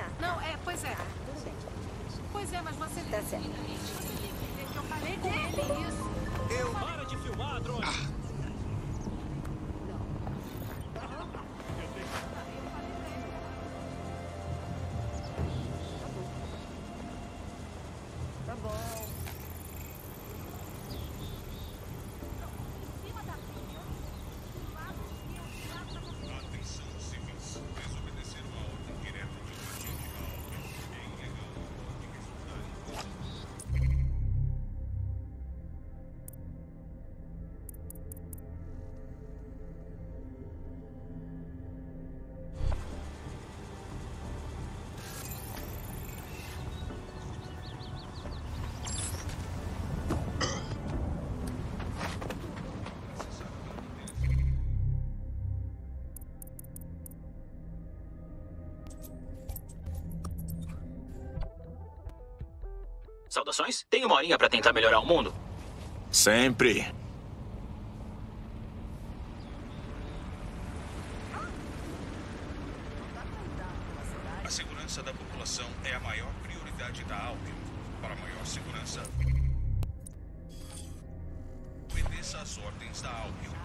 Tá. Não, é, pois é. Tudo bem. Pois é, mas você... Tá certo. Eu falei com ele isso. Eu... Para de filmar, drone! Tá Saudações? Tem uma horinha pra tentar melhorar o mundo? Sempre. A segurança da população é a maior prioridade da Albion. Para maior segurança, obedeça às ordens da Albion.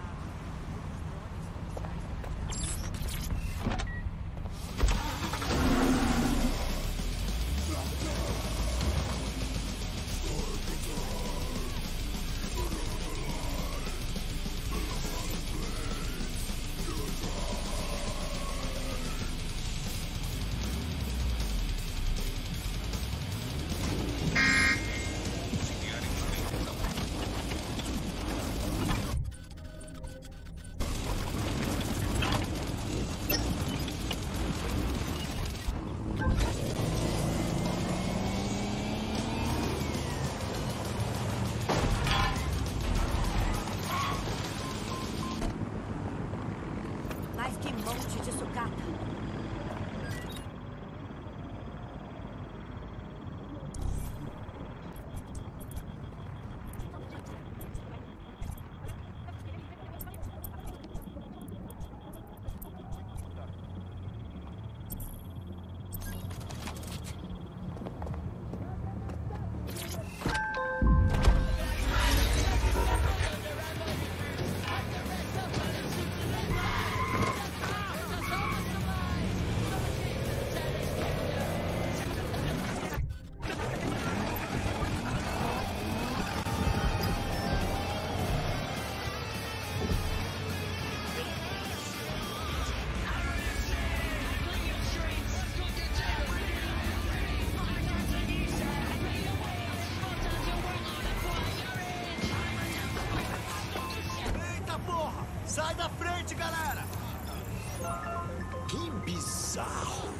Sai da frente, galera! Que bizarro.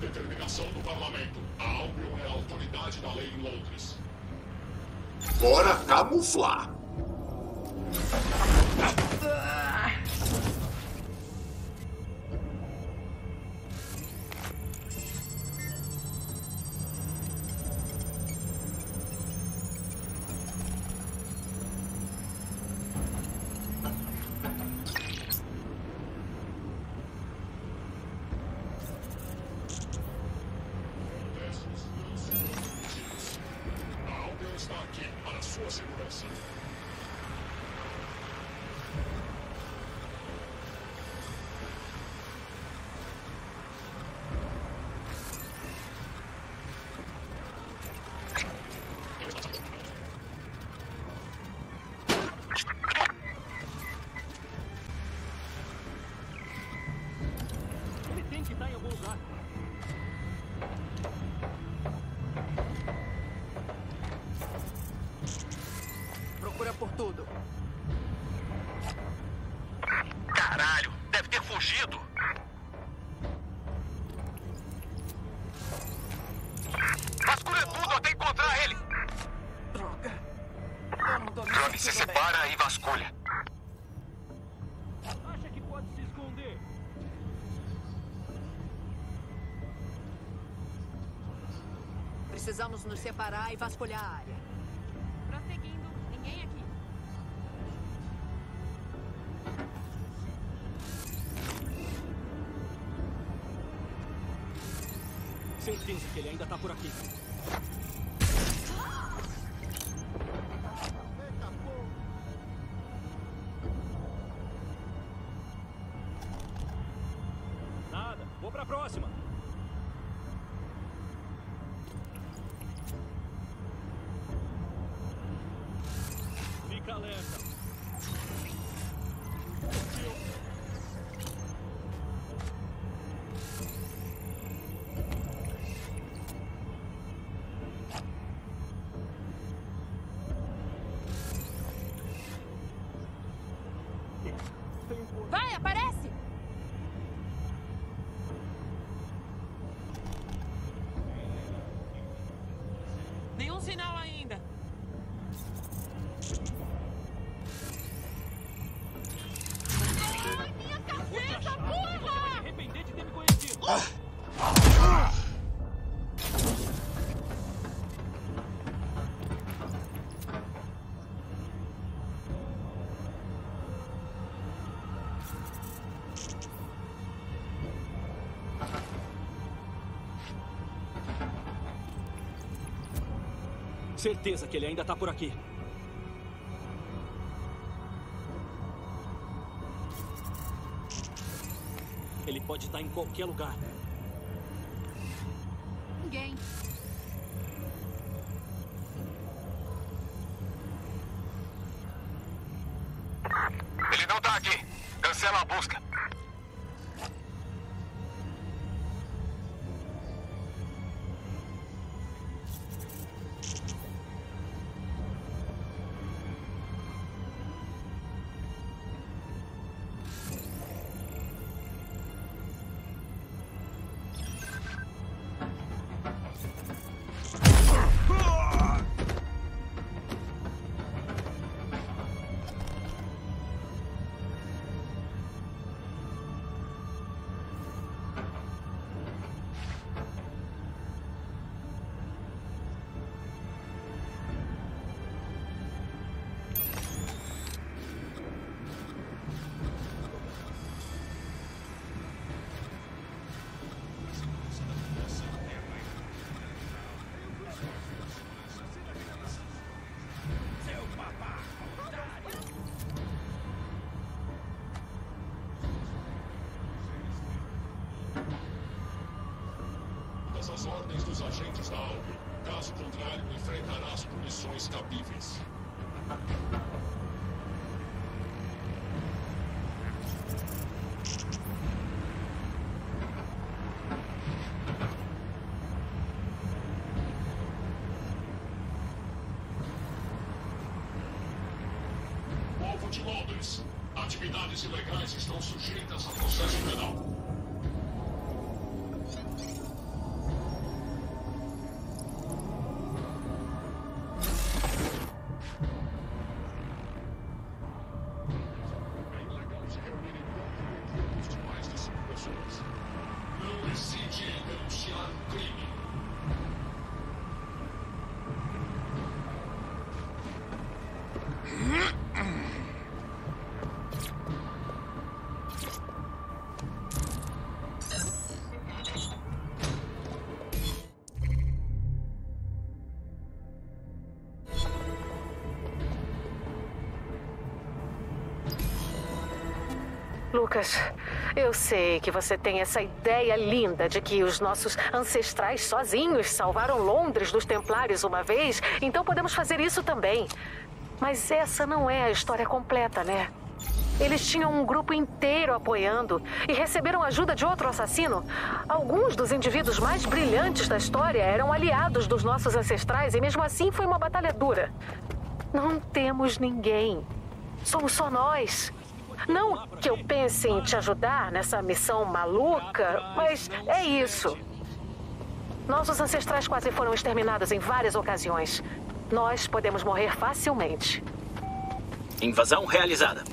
Determinação do parlamento. A Albion é a autoridade da lei em Londres. Bora camuflar. sua tudo. Caralho, deve ter fugido. Vasculha tudo até encontrar ele. Droga. Johnny, se sentindo bem. separa e vasculha. Acha que pode se esconder? Precisamos nos separar e vasculhar a área. Tá por aqui. Nenhum sinal ainda. Certeza que ele ainda tá por aqui. Ele pode estar em qualquer lugar. Albion. Caso contrário, enfrentará as punições cabíveis. Povo de Londres, atividades ilegais estão sujeitas a processo Lucas, eu sei que você tem essa ideia linda de que os nossos ancestrais sozinhos salvaram Londres dos Templários uma vez, então podemos fazer isso também. Mas essa não é a história completa, né? Eles tinham um grupo inteiro apoiando e receberam ajuda de outro assassino. Alguns dos indivíduos mais brilhantes da história eram aliados dos nossos ancestrais e mesmo assim foi uma batalha dura. Não temos ninguém. Somos só nós. Não que eu pense em te ajudar nessa missão maluca, mas é isso. Nossos ancestrais quase foram exterminados em várias ocasiões. Nós podemos morrer facilmente. Invasão realizada.